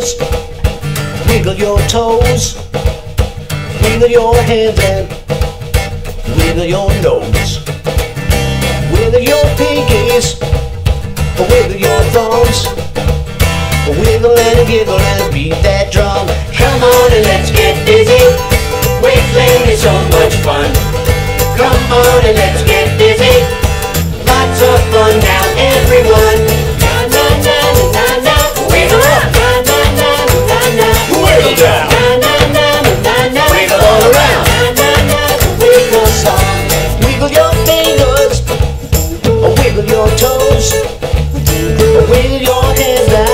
fingers, wiggle your toes, wiggle your hands and wiggle your nose. Wiggle your pinkies, wiggle your thumbs, wiggle and giggle and beat that drum. Come on and let's get busy. Wiggling is so much fun. Come on and let's get dizzy, Lots of fun toes, wiggle your hands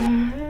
Uhum.